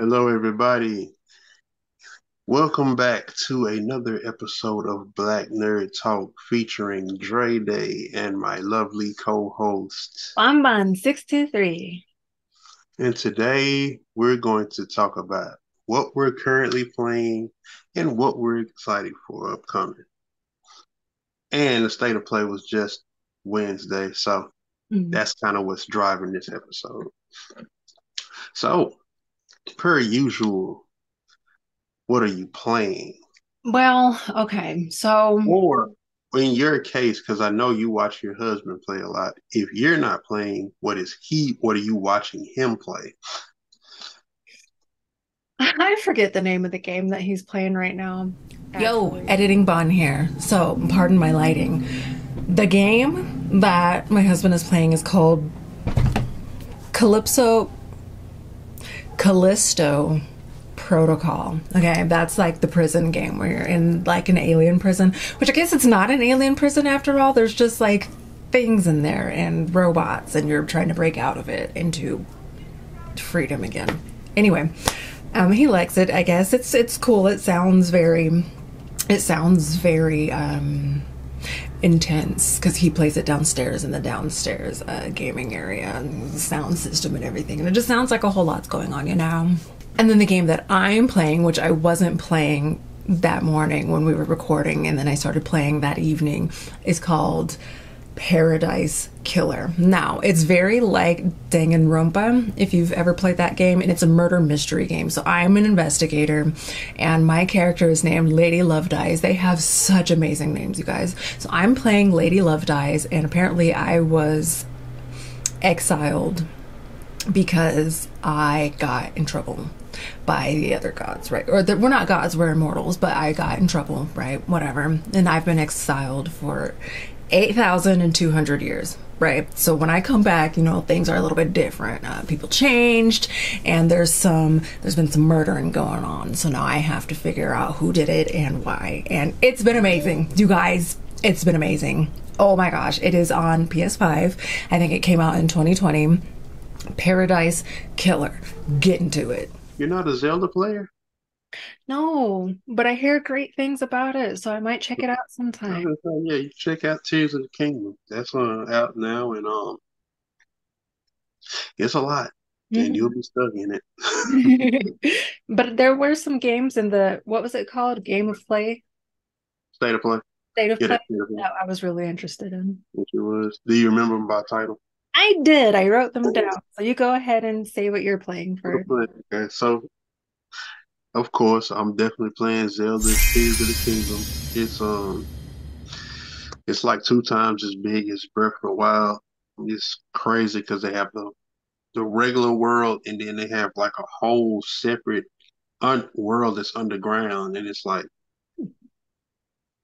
Hello, everybody. Welcome back to another episode of Black Nerd Talk featuring Dray Day and my lovely co-host. Bonbon623. And today we're going to talk about what we're currently playing and what we're excited for upcoming. And the state of play was just Wednesday, so mm-hmm. that's kind of what's driving this episode. So, per usual, what are you playing? Well, okay. So, or in your case, because I know you watch your husband play a lot, if you're not playing, what is he, what are you watching him play? I forget the name of the game that he's playing right now. Yo, editing Bon here. So, pardon my lighting. The game that my husband is playing is called Calypso Callisto Protocol. Okay, that's like the prison game where you're in like an alien prison, which I guess it's not an alien prison after all. There's just like things in there and robots, and you're trying to break out of it into freedom again. Anyway, um, he likes it. I guess it's it's cool. It sounds very, it sounds very um, intense because he plays it downstairs in the downstairs uh, gaming area and the sound system and everything. And it just sounds like a whole lot's going on, you know? And then the game that I'm playing, which I wasn't playing that morning when we were recording, and then I started playing that evening, is called Paradise Killer. Now, it's very like Danganronpa, if you've ever played that game, and it's a murder mystery game. So I'm an investigator, and my character is named Lady Love Dies. They have such amazing names, you guys. So I'm playing Lady Love Dies, and apparently I was exiled because I got in trouble by the other gods, right? Or the, we're not gods, we're immortals, but I got in trouble, right? Whatever. And I've been exiled for 8,200 years, right? So when I come back, you know, things are a little bit different. Uh, people changed, and there's some, there's been some murdering going on. So now I have to figure out who did it and why. And it's been amazing, you guys. It's been amazing. Oh my gosh, it is on PS5. I think it came out in 2020. Paradise Killer. Get into it. You're not a Zelda player? No, but I hear great things about it, so I might check it out sometime. Yeah, you check out Tears of the Kingdom. That's uh, out now, and um, it's a lot, mm-hmm. and you'll be stuck in it. but there were some games in the what was it called? Game of Play. State of Play. State of Play. That I was really interested in. Which it was. Do you remember them by title? I did. I wrote them down. So you go ahead and say what you're playing for. Okay, so of course, I'm definitely playing Zelda Tears of the Kingdom. It's um, it's like two times as big as Breath of the Wild. It's crazy because they have the the regular world, and then they have like a whole separate un- world that's underground, and it's like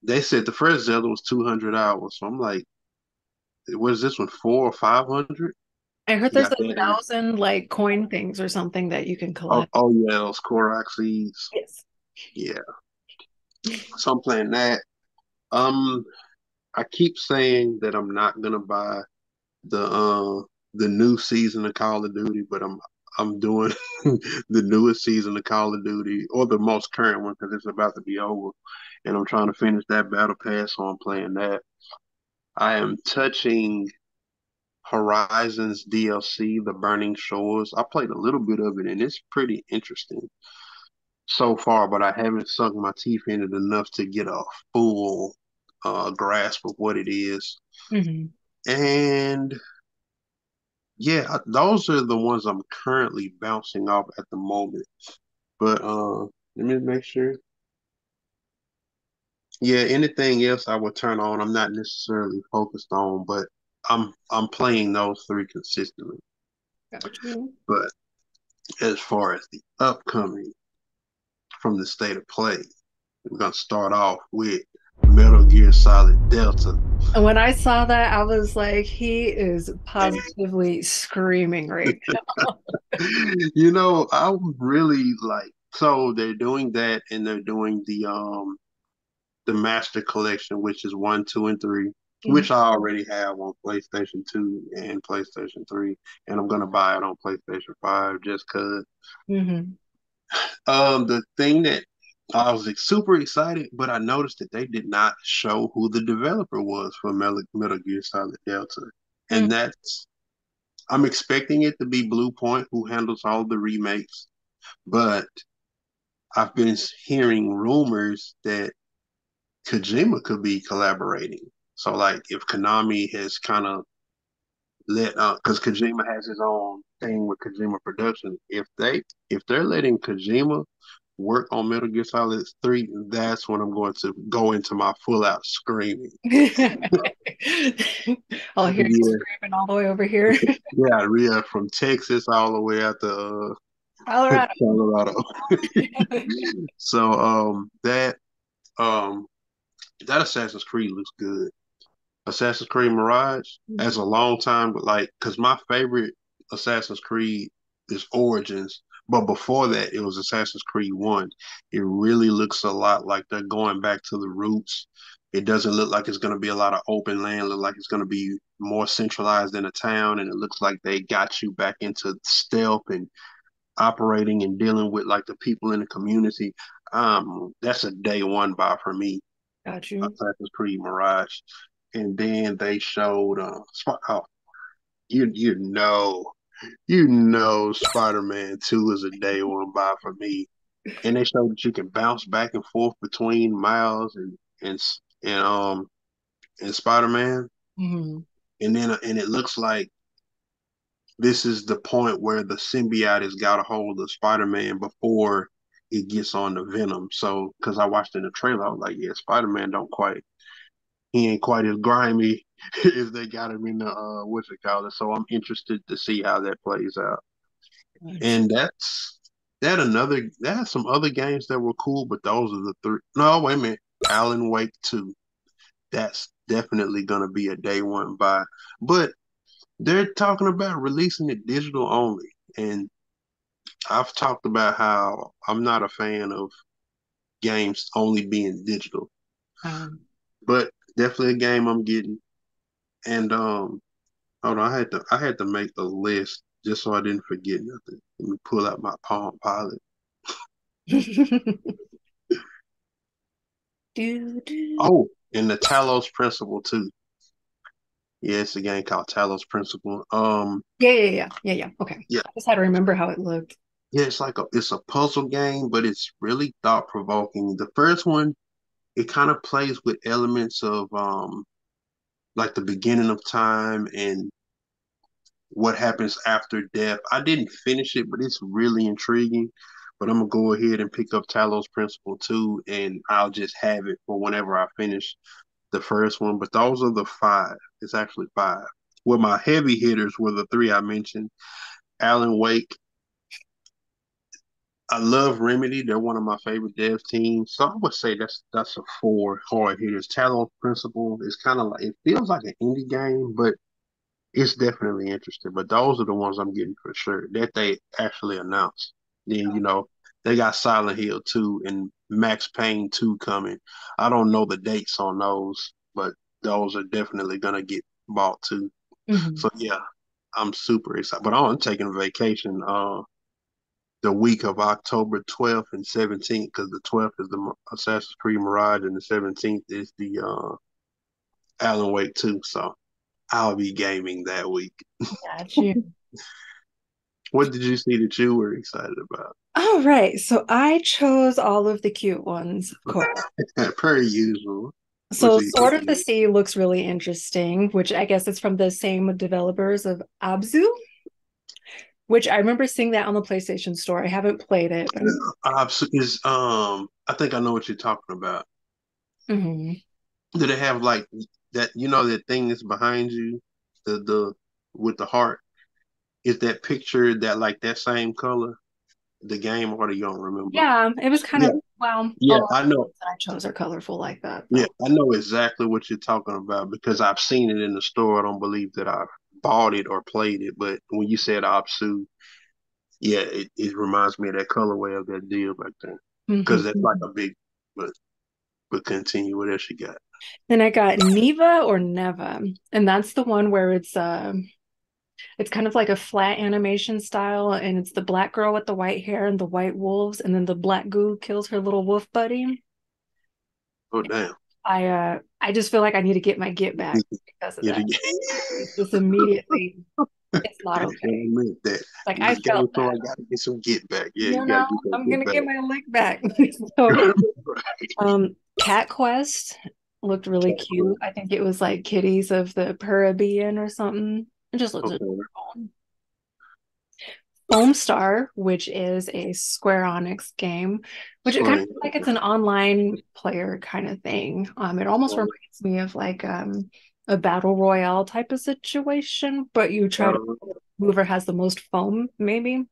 they said the first Zelda was 200 hours. So I'm like, what is this one? Four or five hundred? I heard there's a thousand like coin things or something that you can Oh, collect. oh yeah, those Korok seeds. Yes. Yeah. So I'm playing that. Um, I keep saying that I'm not gonna buy the uh the new season of Call of Duty, but I'm I'm doing the newest season of Call of Duty or the most current one because it's about to be over, and I'm trying to finish that battle pass, so I'm playing that. I am touching Horizons DLC, The Burning Shores. I played a little bit of it and it's pretty interesting so far, but I haven't sunk my teeth in it enough to get a full uh, grasp of what it is. Mm-hmm. And yeah, those are the ones I'm currently bouncing off at the moment. But uh, let me make sure. Yeah, anything else I would turn on, I'm not necessarily focused on, but I'm I'm playing those three consistently. Gotcha. But as far as the upcoming from the state of play, we're gonna start off with Metal Gear Solid Delta. And when I saw that, I was like, he is positively screaming right now. you know, I'm really like so they're doing that and they're doing the um the master collection, which is one, two, and 3 mm-hmm. which I already have on PlayStation 2 and PlayStation 3. And I'm gonna buy it on PlayStation 5 just because mm-hmm. um, the thing that I was super excited, but I noticed that they did not show who the developer was for Metal, Metal Gear Solid Delta, and mm. that's I'm expecting it to be Bluepoint, who handles all the remakes, but I've been hearing rumors that Kojima could be collaborating. So like if Konami has kind of let uh because Kojima has his own thing with Kojima Production. If they if they're letting Kojima work on Metal Gear Solid 3, that's when I'm going to go into my full out screaming. I'll hear yeah. you screaming all the way over here. yeah, Ria from Texas all the way out to uh, Colorado. Colorado. so um that um that Assassin's Creed looks good. Assassin's Creed Mirage mm-hmm. as a long time, but like, cause my favorite Assassin's Creed is Origins, but before that, it was Assassin's Creed One. It really looks a lot like they're going back to the roots. It doesn't look like it's going to be a lot of open land. Look like it's going to be more centralized in a town, and it looks like they got you back into stealth and operating and dealing with like the people in the community. Um, that's a day one buy for me. Got you. Assassin's Creed Mirage, and then they showed uh, oh, you you know, you know, Spider Man Two is a day one buy for me, and they showed that you can bounce back and forth between Miles and and and um and Spider Man, mm-hmm. and then and it looks like this is the point where the symbiote has got a hold of Spider Man before it gets on the Venom. So, because I watched in the trailer, I was like, yeah, Spider Man don't quite, he ain't quite as grimy as they got him in the uh, what's it called? So I'm interested to see how that plays out. Nice. And that's that another that has some other games that were cool, but those are the three. No, wait a minute, Alan Wake two. That's definitely gonna be a day one buy, but they're talking about releasing it digital only, and I've talked about how I'm not a fan of games only being digital, um, but definitely a game I'm getting. And um, hold on, I had to I had to make a list just so I didn't forget nothing. Let me pull out my Palm Pilot. do, do. Oh, and the Talos Principle too. Yeah, it's a game called Talos Principle. Um, yeah, yeah, yeah, yeah, yeah. Okay. Yeah, I just had to remember how it looked. Yeah, it's like a it's a puzzle game, but it's really thought provoking. The first one, it kind of plays with elements of um, like the beginning of time and what happens after death. I didn't finish it, but it's really intriguing. But I'm gonna go ahead and pick up Talos Principle too, and I'll just have it for whenever I finish the first one. But those are the five. It's actually five. Well, my heavy hitters were the three I mentioned: Alan Wake. I love Remedy. They're one of my favorite dev teams. So I would say that's that's a four hard hitters. Talos Principle is kind of like it feels like an indie game, but it's definitely interesting. But those are the ones I'm getting for sure that they actually announced. Then you know they got Silent Hill 2 and Max Payne 2 coming. I don't know the dates on those, but those are definitely gonna get bought too. Mm-hmm. So yeah, I'm super excited. But I'm taking a vacation uh the week of October 12th and 17th because the 12th is the Assassin's Creed Mirage and the 17th is the uh Alan Wake 2. So I'll be gaming that week. Got you. what did you see that you were excited about? All right. So I chose all of the cute ones, of course. per usual. So Sword of the Sea looks really interesting, which I guess it's from the same developers of Abzu, which I remember seeing that on the PlayStation Store. I haven't played it. But... Is um I think I know what you're talking about. Mm-hmm. Do they have like that you know that thing that's behind you, the the with the heart? Is that picture that like that same color? the game or do you don't remember? Yeah, it was kind yeah. of well. Yeah, I know. I chose are colorful like that. Yeah, I know exactly what you're talking about because I've seen it in the store. I don't believe that I've bought it or played it, but when you said Abzu, yeah, it, it reminds me of that colorway of that deal back then because mm-hmm. that's like a big. But but continue. What else you got? Then I got Neva or Neva, and that's the one where it's uh It's kind of like a flat animation style, and it's the black girl with the white hair and the white wolves, and then the black goo kills her little wolf buddy. Oh damn! I uh I just feel like I need to get my get back because of that. just immediately, it's not okay. That. Like I felt so I gotta get some get back. Yeah, you, know, I'm gonna back. get my lick back. so, um, Cat Quest looked really Cat cute. Quest. I think it was like kitties of the Caribbean or something. It just looked okay. adorable. Foam Star, which is a Square Enix game, which it kind of like it's an online player kind of thing. Um, it almost reminds me of like um a battle royale type of situation, but you try to uh, whoever has the most foam, maybe.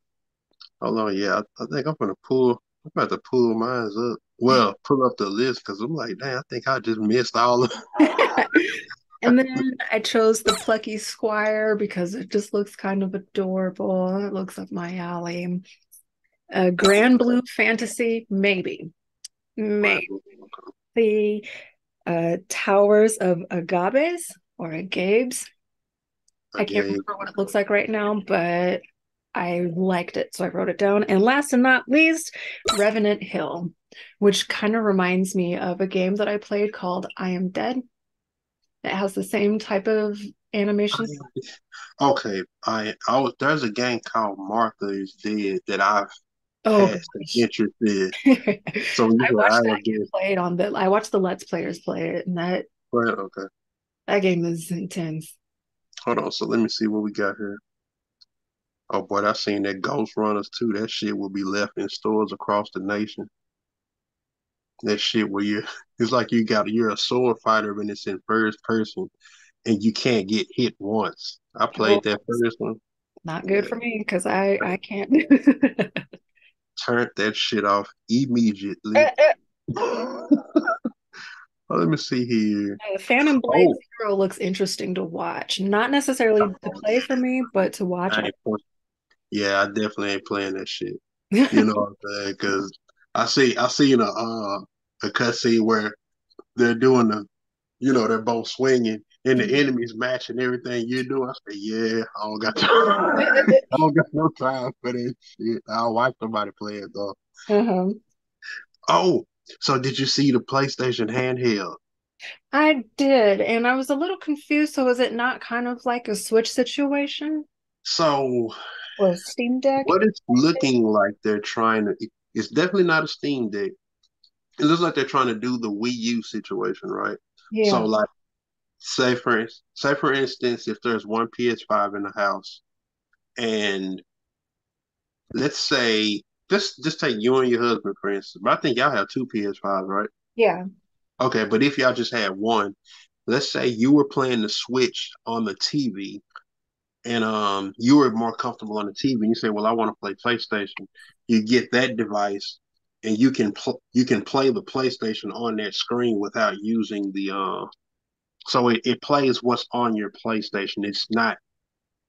Hold on, yeah, I, I think I'm gonna pull. I'm about to pull mine up. Well, pull up the list because I'm like, damn, I think I just missed all of. And then I chose the plucky squire because it just looks kind of adorable. It looks up my alley. A Granblue Fantasy, maybe. Maybe. The uh, Towers of Agabes or Agabes. I can't remember what it looks like right now, but I liked it, so I wrote it down. And last and not least, Revenant Hill, which kind of reminds me of a game that I played called I Am Dead. It has the same type of animation. Okay, I I was, there's a game called Martha is Dead that I've oh, had interest so I watched that game played on the. I watched the Let's Players play it, and that right, okay, that game is intense. Hold on, so let me see what we got here. Oh boy, I seen that Ghost Runners too. That shit will be left in stores across the nation that shit where you it's like you got you're a sword fighter when it's in first person and you can't get hit once. I played that first one. Not good yeah. for me because I I can't turn that shit off immediately. Uh, uh. well, let me see here. Uh, Phantom Blade oh. Zero looks interesting to watch. Not necessarily to play for me, but to watch. Yeah, I definitely ain't playing that shit. You know what I'm saying? Because I see I seen a uh, a cutscene where they're doing the, you know, they're both swinging and the mm-hmm. enemy's matching everything you do. I say, yeah, I don't got time. I don't got no time for this shit. I'll watch somebody play it though. Uh-huh. Oh, so did you see the PlayStation handheld? I did, and I was a little confused. So is it not kind of like a Switch situation? So or Steam Deck? What it's looking like they're trying to it's definitely not a Steam Deck. It looks like they're trying to do the Wii U situation, right? Yeah. So like say for say for instance, if there's one PS5 in the house and let's say just just take you and your husband for instance, but I think y'all have two PS5s, right? Yeah. Okay, but if y'all just had one, let's say you were playing the Switch on the TV and um you were more comfortable on the TV and you say, Well, I want to play PlayStation, you get that device and you can pl- you can play the PlayStation on that screen without using the uh so it, it plays what's on your PlayStation. It's not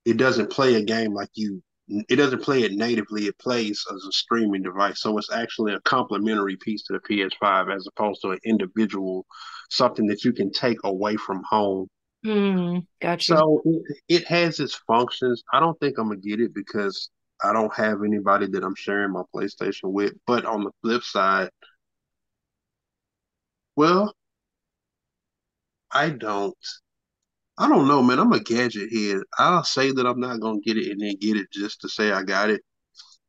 it doesn't play a game like you it doesn't play it natively, it plays as a streaming device. So it's actually a complementary piece to the PS5 as opposed to an individual something that you can take away from home Mm, gotcha. So it, it has its functions. I don't think I'm gonna get it because I don't have anybody that I'm sharing my PlayStation with. But on the flip side, well, I don't. I don't know, man. I'm a gadget head. I'll say that I'm not gonna get it and then get it just to say I got it.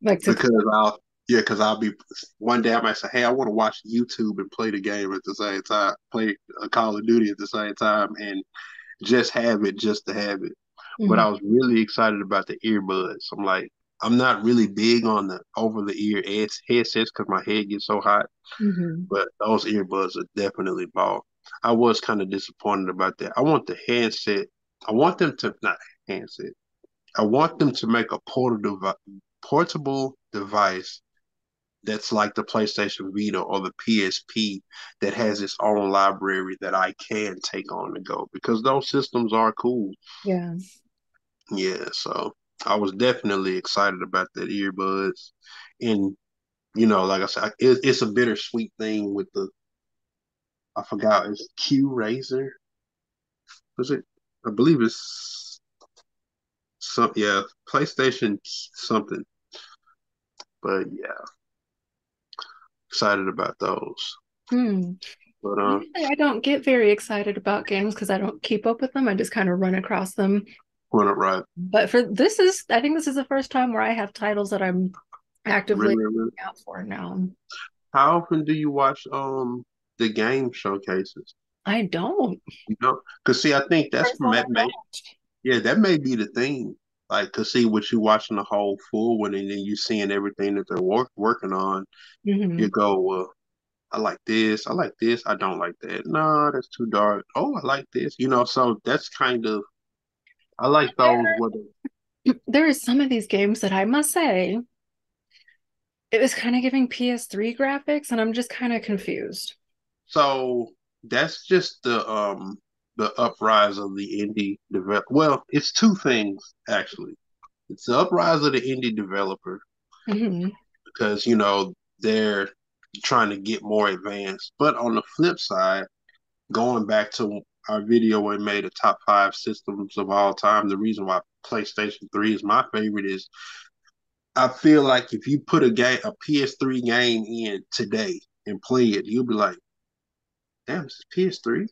Like to- because I'll yeah, because I'll be one day I might say, hey, I want to watch YouTube and play the game at the same time, play a Call of Duty at the same time, and just have it just to have it. Mm-hmm. But I was really excited about the earbuds. I'm like, I'm not really big on the over the ear headsets because my head gets so hot. Mm-hmm. But those earbuds are definitely bought. I was kind of disappointed about that. I want the handset. I want them to not handset. I want them to make a portable portable device that's like the PlayStation Vita or the PSP that has its own library that I can take on the go because those systems are cool. Yeah. Yeah. So I was definitely excited about that earbuds. And, you know, like I said, it, it's a bittersweet thing with the, I forgot, it's Q Razer. Was it? I believe it's some yeah, PlayStation something. But yeah, excited about those. Hmm. But uh, I don't get very excited about games because I don't keep up with them. I just kind of run across them. Run it right. But for this is, I think this is the first time where I have titles that I'm actively Really, looking out for now. How often do you watch um the game showcases? I don't. You know, because see, I think that's First one may, I may, don't. yeah, that may be the thing. Like, to see what you watching the whole full one, and then you seeing everything that they're work, working on. Mhm. You go, well, I like this, I like this, I don't like that. No, that's too dark. Oh, I like this. You know, so that's kind of I like those. Where the, There are some of these games that I must say, it was kind of giving PS3 graphics, and I'm just kind of confused. so that's just the um the uprise of the indie develop. Well, it's two things actually. It's the uprise of the indie developer Mhm. because you know they're trying to get more advanced. But on the flip side, going back to our video we made the top five systems of all time, the reason why PlayStation 3 is my favorite is I feel like if you put a game a PS3 game in today and play it, you'll be like, damn, this is PS3.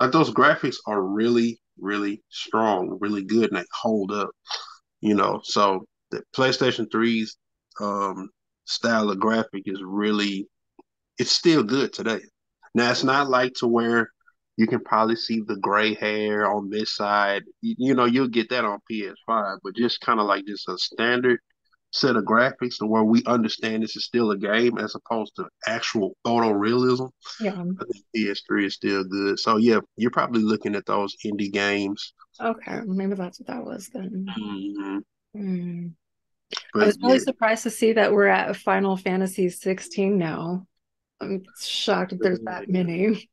Like those graphics are really, really strong, really good, and they hold up. You know, so the PlayStation 3's um, style of graphic is really, it's still good today. Now it's not like to where you can probably see the gray hair on this side. You, you know, you'll get that on PS5, but just kind of like just a standard set of graphics to where we understand this is still a game as opposed to actual photorealism. Yeah. I think PS3 is still good. So yeah, you're probably looking at those indie games. Okay. Maybe that's what that was then. hmm Hmm. I But was really yeah, surprised to see that we're at Final Fantasy 16 now. I'm shocked that there's that many.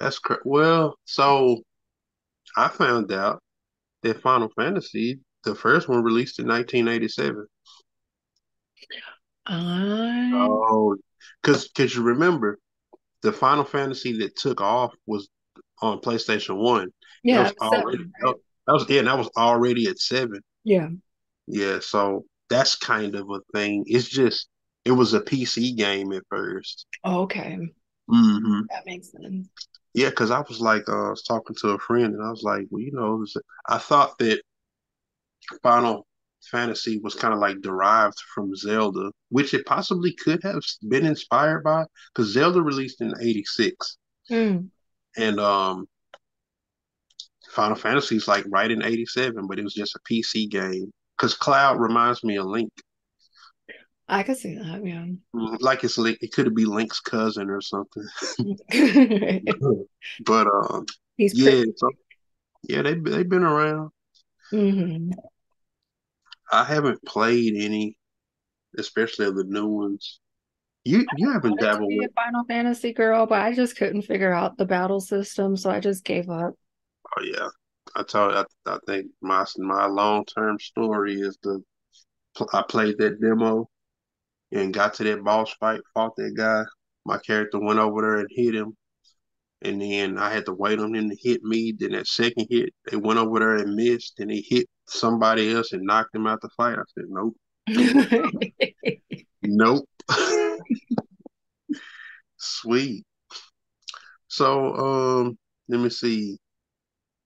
That's correct. Well, so I found out that Final Fantasy, the first one released in 1987. I Oh, because because you remember the Final Fantasy that took off was on PlayStation One. That yeah, was already seven, that was yeah, that was already at seven. Yeah. Yeah, so that's kind of a thing. It's just it was a PC game at first. Oh, okay. hmm That makes sense. Yeah, because I was like, uh, I was talking to a friend, and I was like, well, you know, I thought that Final Fantasy was kind of like derived from Zelda, which it possibly could have been inspired by, because Zelda released in '86, Hmm. and um, Final Fantasy is like right in '87, but it was just a PC game. Because Cloud reminds me of Link, I could see that, yeah. Mm, like it's Link. It could be Link's cousin or something. But um, He's yeah, so, yeah, they they've been around. hmm I haven't played any, especially of the new ones. You you haven't dabbled with? Final Fantasy girl, but I just couldn't figure out the battle system, so I just gave up. Oh yeah, I told I, I think my my long term story is the I played that demo and got to that boss fight, fought that guy. My character went over there and hit him, and then I had to wait on him to hit me. Then that second hit, they went over there and missed, and he hit somebody else and knocked him out the fight. I said, nope, nope. Sweet. So um, let me see.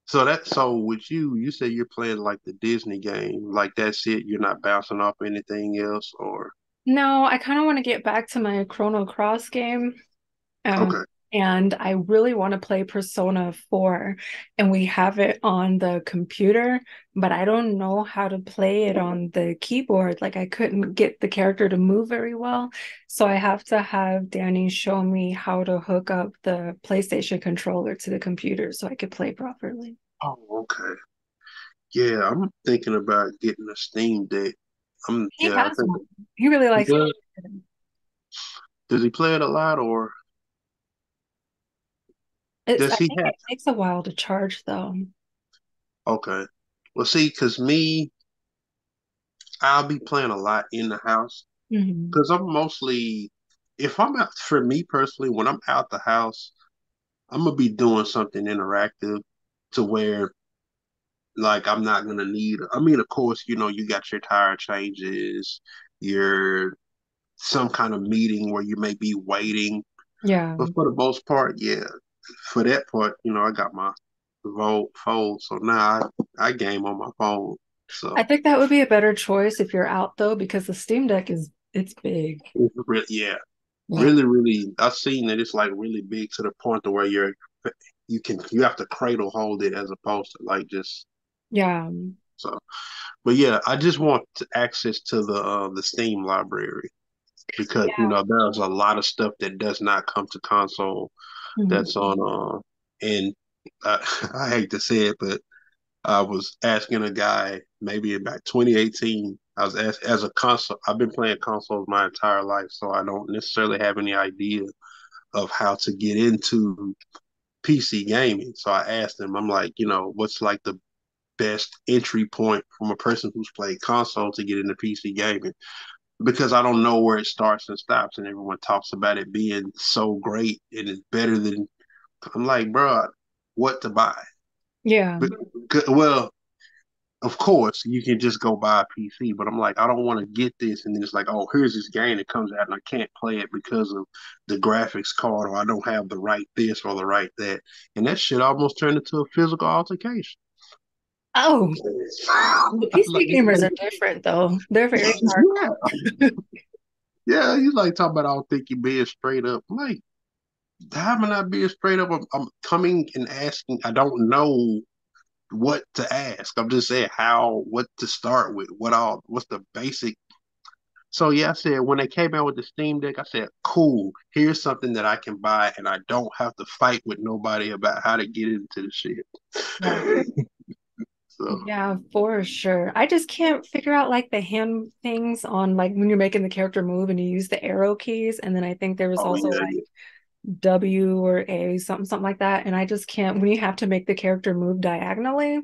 So that so with you, you say you're playing like the Disney game, like that's it. You're not bouncing off anything else, or No, I kind of want to get back to my Chrono Cross game. Um, okay, and I really want to play Persona 4, and we have it on the computer, but I don't know how to play it on the keyboard. Like I couldn't get the character to move very well. So I have to have Danny show me how to hook up the PlayStation controller to the computer so I could play properly. oh okay, yeah. I'm thinking about getting a Steam Deck. I'm He yeah. Has one. He really likes does, it. does he play it a lot, or It's, does I he have? it takes a while to charge though. Okay, well, see, because me, I'll be playing a lot in the house mm-hmm. because I'm mostly if I'm out for me personally, when I'm out the house. I'm gonna be doing something interactive to where like I'm not gonna need. I mean, of course, you know, you got your tire changes, your some kind of meeting where you may be waiting. Yeah. But for the most part, yeah. For that part, you know, I got my Volt Fold, so now I, I game on my phone. So I think that would be a better choice if you're out though, because the Steam Deck is it's big. It's really, yeah, yeah, really, really. I've seen that it's like really big to the point to where you're you can you have to cradle hold it as opposed to like just yeah. So, but yeah, I just want access to the uh, the Steam library because yeah. you know there's a lot of stuff that does not come to console mm-hmm. that's on uh and uh, I hate to say it, but I was asking a guy maybe about 2018. I was as as a console. I've been playing consoles my entire life, so I don't necessarily have any idea of how to get into PC gaming. So I asked him, I'm like, you know, what's like the best entry point from a person who's played console to get into PC gaming? Because I don't know where it starts and stops, and everyone talks about it being so great and it's better than. I'm like, bro, what to buy? Yeah. But, well, of course, you can just go buy a PC, but I'm like, I don't want to get this, and then it's like, oh, here's this game that comes out, and I can't play it because of the graphics card, or I don't have the right this or the right that, and that shit almost turned into a physical altercation. Oh, PC like, gamers are different though. They're very hard. Yeah. yeah, you like talking about I don't think you being straight up. Like, how am I not being straight up? I'm, I'm coming and asking. I don't know what to ask. I'm just saying how, what to start with, what all, what's the basic. So yeah, I said when they came out with the Steam Deck, I said, cool. Here's something that I can buy, and I don't have to fight with nobody about how to get into the shit. so. Yeah, for sure. I just can't figure out like the hand things on like when you're making the character move and you use the arrow keys, and then I think there was oh, also yeah, like. W or A, something, something like that. And I just can't, when you have to make the character move diagonally.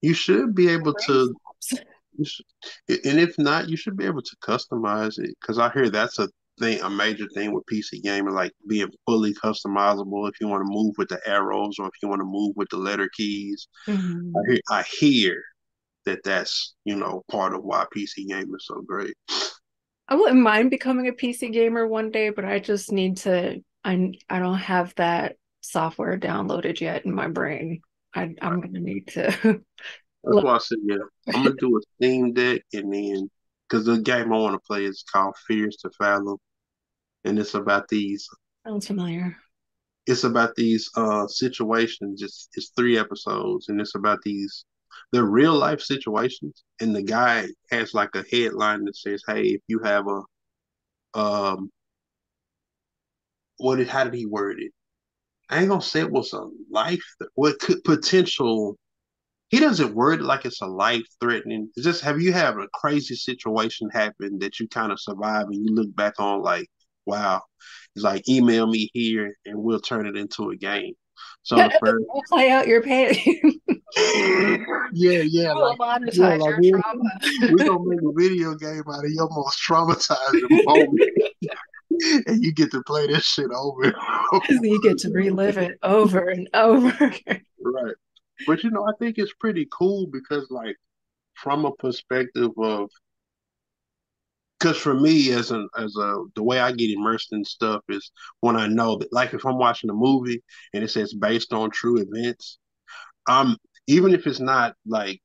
You should be able to, should, and if not, you should be able to customize it. Cause I hear that's a thing, a major thing with PC gaming, like being fully customizable. If you want to move with the arrows or if you want to move with the letter keys, mm-hmm. I, hear, I hear that that's, you know, part of why PC gaming is so great. I wouldn't mind becoming a PC gamer one day, but I just need to I I don't have that software downloaded yet in my brain. I I'm gonna need to. That's why I said yeah. I'm gonna do a Steam Deck and then because the game I want to play is called Fears to Fathom, and it's about these. Sounds familiar. It's about these uh situations. It's it's three episodes, and it's about these they're real life situations. And the guy has like a headline that says, "Hey, if you have a um what did how did he word it? I ain't gonna say it was a life what could potential he doesn't word it like it's a life threatening. Just have you had a crazy situation happen that you kind of survive and you look back on like, wow. It's like email me here and we'll turn it into a game. So first, we'll play out your pain. yeah, yeah. We'll like, yeah, like we're, we're gonna make a video game out of your most traumatizing moment. and you get to play this shit over. you get to relive it over and over. right. But you know, I think it's pretty cool because like from a perspective of because for me as an as a the way I get immersed in stuff is when I know that like if I'm watching a movie and it says based on true events, um even if it's not like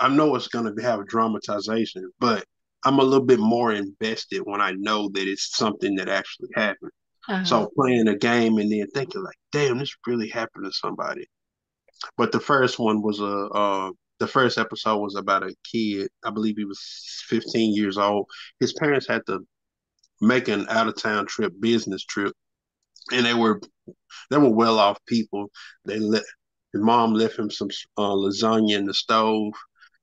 I know it's gonna have dramatization, but I'm a little bit more invested when I know that it's something that actually happened. Uh-huh. So playing a game and then thinking like, damn, this really happened to somebody. But the first one was a uh, the first episode was about a kid. I believe he was 15 years old. His parents had to make an out of town trip, business trip, and they were they were well off people. They let his mom left him some uh, lasagna in the stove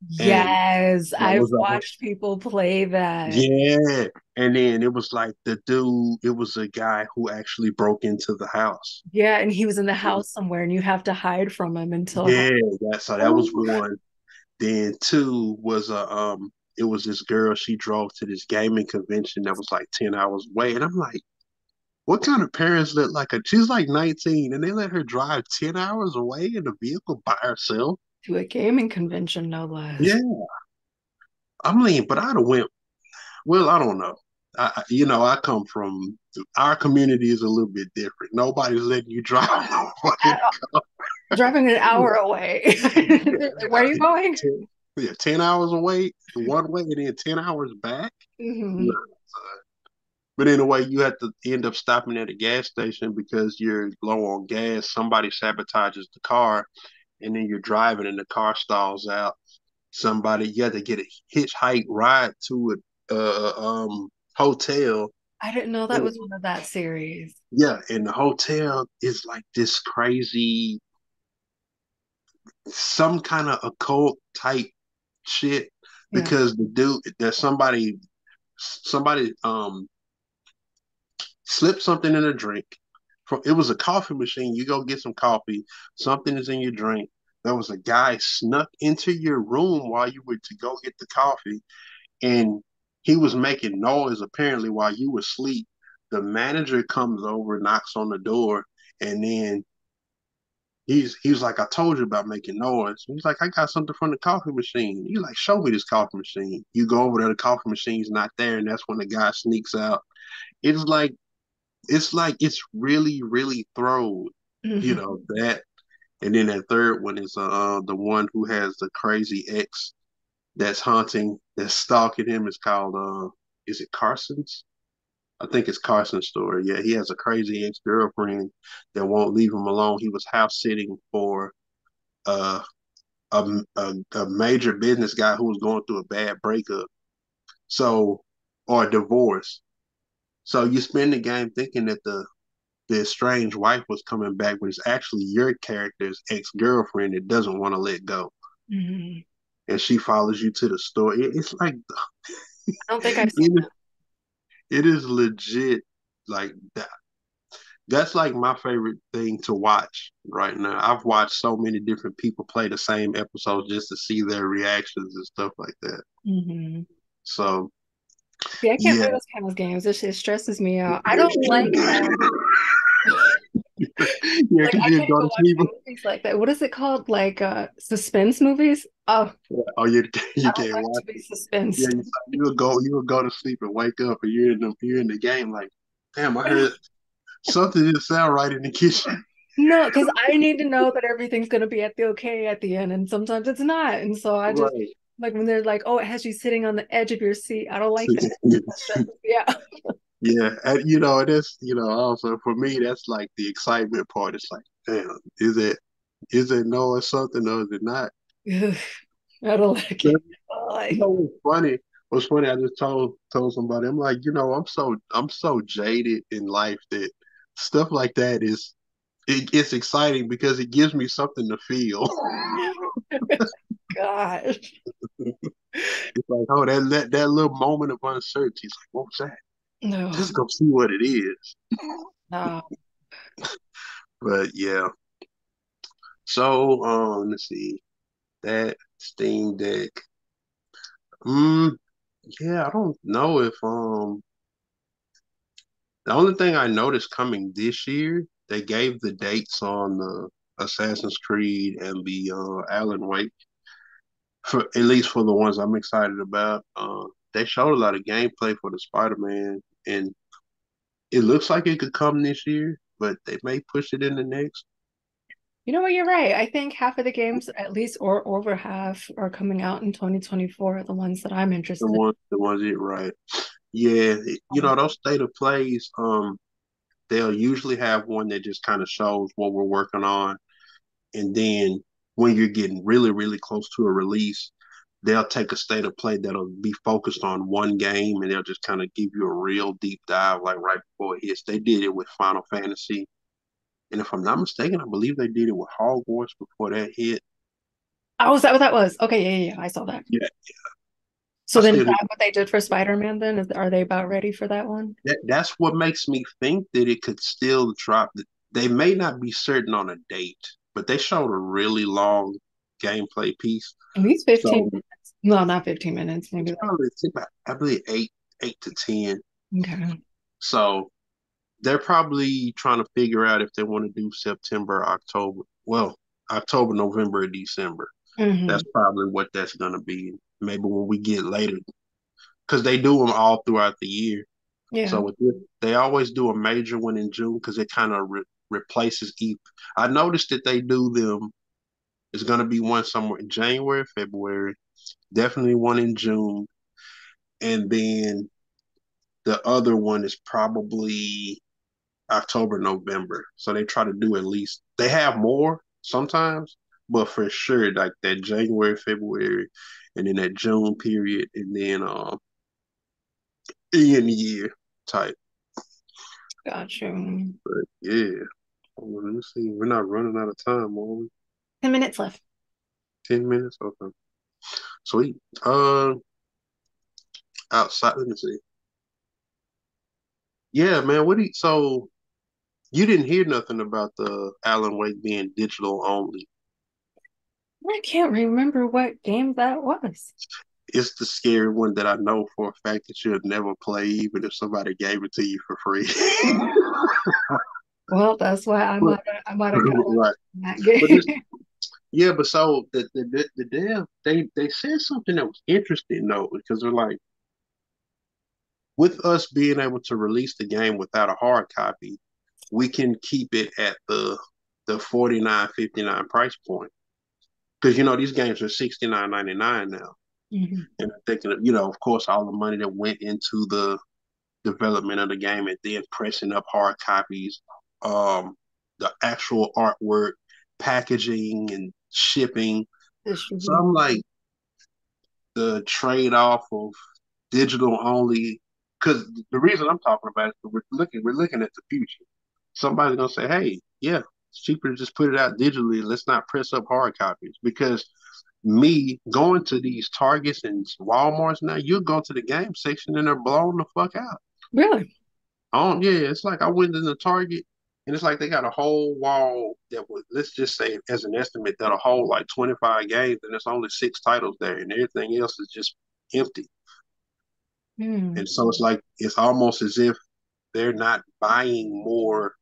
Yes, I've watched people play that. Yeah. And then it was like the dude, it was a guy who actually broke into the house. Yeah, and he was in the house somewhere and you have to hide from him until Yeah, that so that was one. Then two was a um it was this girl she drove to this gaming convention that was like 10 hours away. And I'm like, what kind of parents let like a she's like 19 and they let her drive 10 hours away in a vehicle by herself? to a gaming convention, no less. Yeah, I mean, but I'd have went. Well, I don't know. I, you know, I come from our community is a little bit different. Nobody's letting you drive. Driving an hour away. Where are you going? Ten, yeah, ten hours away one way, and then ten hours back. Mm-hmm. But anyway, you have to end up stopping at a gas station because you're low on gas. Somebody sabotages the car, and then you're driving, and the car stalls out. Somebody, you have to get a hitchhike ride to a uh, um hotel. I didn't know that was one of that series. Yeah, and the hotel is like this crazy, some kind of occult type shit because yeah. the dude, there's somebody, somebody um slipped something in a drink. It was a coffee machine. You go get some coffee. Something is in your drink. There was a guy snuck into your room while you were to go get the coffee, and he was making noise apparently while you were asleep. The manager comes over, knocks on the door, and then he's he's like, I told you about making noise. He's like, I got something from the coffee machine. He's like, show me this coffee machine. You go over there, the coffee machine's not there, and that's when the guy sneaks out. It's like it's like it's really, really thrown. Mm-hmm. You know, that and then that third one is uh the one who has the crazy ex that's haunting, that's stalking him is called uh is it Carson's? I think it's Carson's story. Yeah, he has a crazy ex girlfriend that won't leave him alone. He was house sitting for uh, a, a a major business guy who was going through a bad breakup, so or divorce. So you spend the game thinking that the the estranged wife was coming back, but it's actually your character's ex girlfriend that doesn't want to let go. Mm-hmm and she follows you to the store. It, it's like I don't think I've seen it is legit like that. That's like my favorite thing to watch right now. I've watched so many different people play the same episode just to see their reactions and stuff like that. Mm-hmm. So, yeah, I can't yeah. play those kind of games. It, it stresses me out. I don't like. Um, yeah, like, I can't go watch movies like that. What is it called? Like uh suspense movies? Oh, yeah. oh, you, you can't like watch. suspense. Yeah, you, you'll go, you'll go to sleep and wake up, and you're in the you're in the game. Like, damn, I heard something didn't sound right in the kitchen. No, because I need to know that everything's gonna be at the okay at the end, and sometimes it's not, and so I just right. like when they're like, "Oh, it has you sitting on the edge of your seat." I don't like that. yeah. Yeah, and you know, that's you know, also for me, that's like the excitement part. It's like, damn, is it is it no or something or is it not? I don't like it. You know what's funny? What's funny? I just told told somebody, I'm like, you know, I'm so I'm so jaded in life that stuff like that is it, it's exciting because it gives me something to feel. Gosh. it's like, oh, that, that that little moment of uncertainty. It's like, what was that? No. Just go see what it is. No. but yeah. So um let's see. That Steam Deck. Um yeah, I don't know if um the only thing I noticed coming this year, they gave the dates on the Assassin's Creed and the uh, Alan Wake. For at least for the ones I'm excited about. Uh, they showed a lot of gameplay for the Spider-Man and it looks like it could come this year, but they may push it in the next. You know what? You're right. I think half of the games, at least, or over half, are coming out in 2024. The ones that I'm interested. The ones, the ones you're right. Yeah, you know those state of plays. Um, they'll usually have one that just kind of shows what we're working on, and then when you're getting really, really close to a release, they'll take a state of play that'll be focused on one game and they'll just kind of give you a real deep dive like right before it hits. They did it with Final Fantasy. And if I'm not mistaken, I believe they did it with Hogwarts before that hit. Oh, is that what that was? Okay, yeah, yeah, yeah. I saw that. Yeah, yeah. So I then is that what they did for Spider-Man then? Is, are they about ready for that one? That, that's what makes me think that it could still drop. They may not be certain on a date, but they showed a really long gameplay piece. At least 15 so, minutes. No, not 15 minutes. Maybe. I believe eight, eight to 10. Okay. So they're probably trying to figure out if they want to do September, October. Well, October, November, December. Mm-hmm. That's probably what that's gonna be. Maybe when we get later, because they do them all throughout the year. Yeah. So they always do a major one in June because it kind of re- replaces each. I noticed that they do them. It's gonna be one somewhere in January, February, definitely one in June, and then the other one is probably October, November. So they try to do at least they have more sometimes, but for sure, like that January, February, and then that June period, and then um in year type. Gotcha. But yeah. Let me see. We're not running out of time, are we? Ten minutes left. Ten minutes? Okay. Sweet. Uh outside let me see. Yeah, man. What do you, so you didn't hear nothing about the Alan Wake being digital only. I can't remember what game that was. It's the scary one that I know for a fact that you'll never play, even if somebody gave it to you for free. well, that's why I might I might have right. that game. Yeah, but so the the the dev they they said something that was interesting though because they're like with us being able to release the game without a hard copy, we can keep it at the the 49 59 price point because you know these games are 69.99 now mm-hmm. and i'm thinking of you know of course all the money that went into the development of the game and then pressing up hard copies um the actual artwork packaging and shipping so i'm like the trade-off of digital only because the reason i'm talking about it we're looking we're looking at the future somebody's gonna say, "Hey, yeah, it's cheaper to just put it out digitally. Let's not press up hard copies." Because me going to these Targets and WalMarts now, you go to the game section and they're blowing the fuck out. Really? Oh yeah, it's like I went in the Target and it's like they got a whole wall that would let's just say as an estimate that a whole like 25 games and there's only six titles there and everything else is just empty. Mm. And so it's like it's almost as if they're not buying more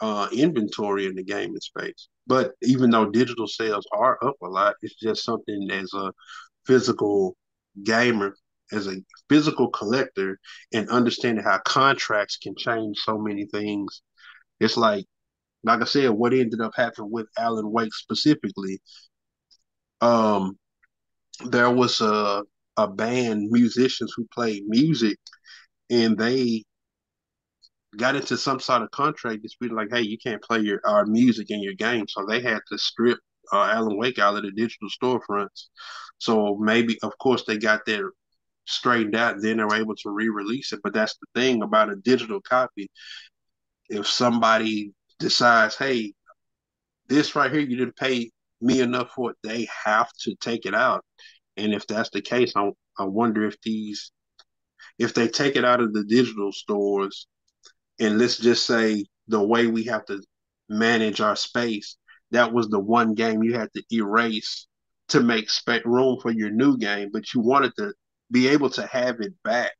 uh, inventory in the gaming space. But even though digital sales are up a lot, it's just something as a physical gamer, as a physical collector, and understanding how contracts can change so many things. It's like, like I said, what ended up happening with Alan Wake specifically. Um, there was a a band musicians who played music, and they got into some sort of contract dispute, like, hey, you can't play your our music in your game, so they had to strip uh, Alan Wake out of the digital storefronts. So maybe, of course, they got that straightened out. Then they were able to re-release it. But that's the thing about a digital copy. If somebody decides, hey, this right here, you didn't pay me enough for it, they have to take it out. And if that's the case, I, I wonder if these, if they take it out of the digital stores and let's just say the way we have to manage our space, that was the one game you had to erase to make room for your new game, but you wanted to be able to have it back.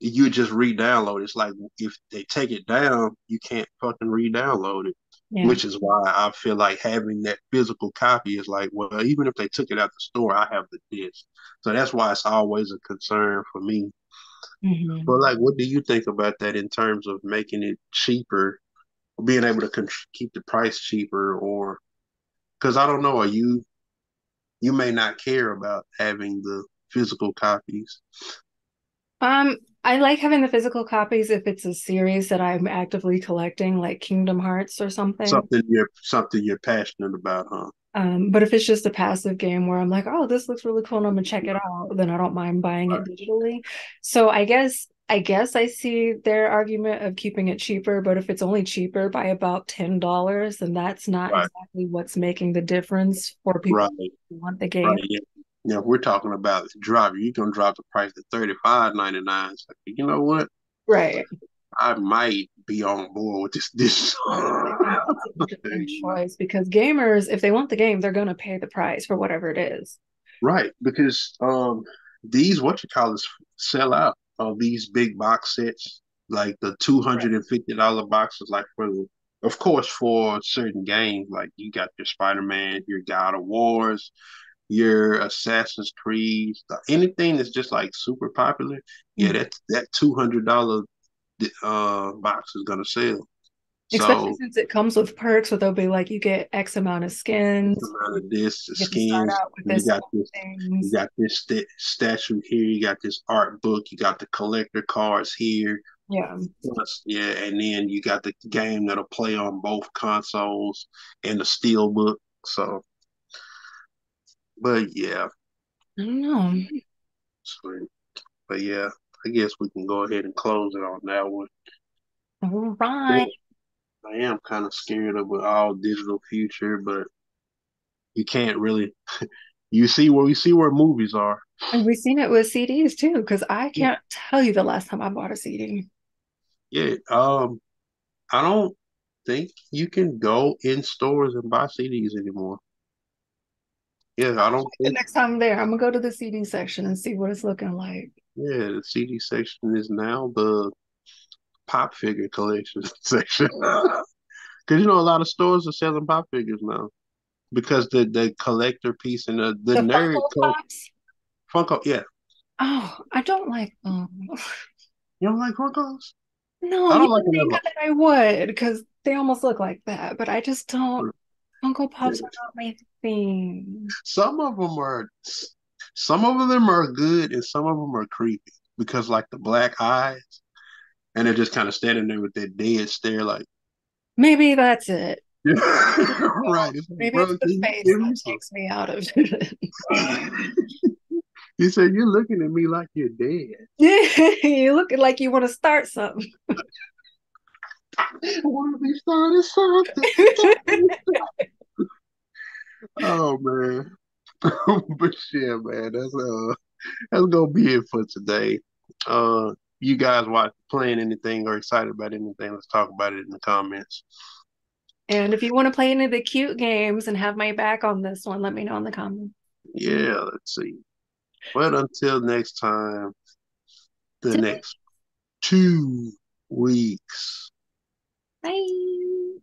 You just re-download. It's like if they take it down, you can't fucking re-download it. Yeah. Which is why I feel like having that physical copy is like, well, even if they took it out the store, I have the disc. So that's why it's always a concern for me Mm-hmm. But like, what do you think about that in terms of making it cheaper, being able to con- keep the price cheaper, or because I don't know, are you you may not care about having the physical copies. Um, I like having the physical copies if it's a series that I'm actively collecting, like Kingdom Hearts or something. Something you're something you're passionate about, huh? Um, but if it's just a passive game where I'm like, oh, this looks really cool and I'm gonna check it out, then I don't mind buying it digitally. So I guess I guess I see their argument of keeping it cheaper, but if it's only cheaper by about ten dollars, then that's not right. exactly what's making the difference for people right. who want the game. Right. Yeah. Yeah, if we're talking about drop. You're gonna drop the price to thirty five ninety nine. Like, you know what? Right. I might be on board with this this choice because gamers, if they want the game, they're gonna pay the price for whatever it is. Right, because um these what you call this sell out of these big box sets, like the two hundred and fifty dollar boxes, like for of course, for certain games, like you got your Spider Man, your God of Wars, your Assassin's Creed, anything that's just like super popular, yeah, mm-hmm. that that two hundred dollar uh, box is gonna sell. Especially so, since it comes with perks, where they'll be like, you get X amount of skins. Amount of this skins. You got this. You got this st- statue here. You got this art book. You got the collector cards here. Yeah. Plus, yeah, and then you got the game that'll play on both consoles and the steel book. So, but yeah. I don't know. Sweet. But yeah, I guess we can go ahead and close it on that one. All right. I am kind of scared of an all digital future, but you can't really. you see where we see where movies are. And we've seen it with CDs too, because I can't tell you the last time I bought a CD. Yeah, um, I don't think you can go in stores and buy CDs anymore. Yeah, I don't. Think... The next time I'm there, I'm gonna go to the CD section and see what it's looking like. Yeah, the CD section is now the pop figure collection section. Because you know a lot of stores are selling pop figures now. Because the the collector piece and the the, the nerd Funko, Funko, yeah. Oh, I don't like them. You don't like Funkos? No, I don't like think that I would because they almost look like that, but I just don't. Hmm. Funko Pops are not my thing. Some of them are some of them are good and some of them are creepy because like the black eyes and they're just kind of standing there with that dead stare like maybe that's it. Right it's maybe it's the face that takes me out of it you said you're looking at me like you're dead. Yeah you're looking like you want to start something want to be starting something oh man but yeah, man, that's uh that's gonna be it for today. Uh you guys watch playing anything or excited about anything, let's talk about it in the comments. And if you want to play any of the cute games and have my back on this one, let me know in the comments. Yeah, let's see. But until next time, the next two weeks. Bye.